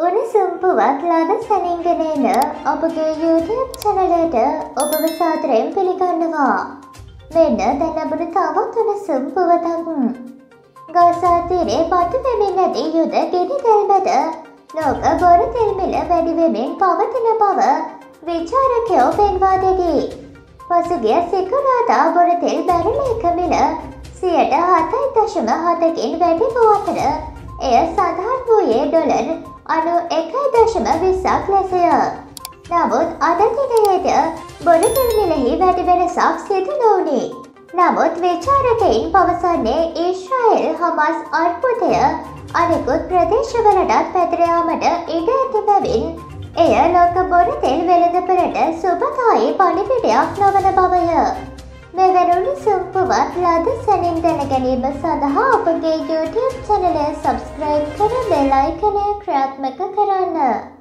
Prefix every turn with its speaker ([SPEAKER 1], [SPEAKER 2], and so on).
[SPEAKER 1] උණුසුම් පුවත් ලද සැනින්ගෙනන ඔබගේ YouTube චනලට ඔබව සාදරයෙන් පිළිගන්නවා. මෙන්න දැනබුණු තවත් උණුසුම් පුවතක්. ගාසාතීරේ පතු වෙමින් ඇති යුද ගෙඩි තෙල්මැද ලෝක බොරු තෙල්මිල වැඩිවෙමින් පවතින බව විචාරකයෝ පෙන්වා දෙති. පසුගිය සිකුරාදා බොරු තෙල් බැරල එක මිල සියට හතයි දශම හතකින් වැඩි වූ අතර එය සඳහන් වූයේ ඩොලර් අනු එකයි දශම විස්සක් ලෙසය. නමුත් අදදිනයට බොඩතෙල්මිලෙහි වැඩි වෙනසක් සිදු නොවනේ. නමුත් විචාරකයින් පවසන්නේ ඊශ්‍රයිල් හමස් අර්බුදය අනෙකුත් ප්‍රදේශවලටත් පැතිරයාමට ඉඩ ඇති බැවින් එය ලොක බොරතෙල් වෙළඳපරට සුභතායි පණිවිඩයක් නොවන බවය. මෙවැරුණු සුම්පුවත් ලද සැනින් දැන ගැනීම සඳහා අපගේ YouTube චනලය සබස්ක්‍රයිබ් කර බෙලයිකනය ක්‍රියාත්මක කරන්න.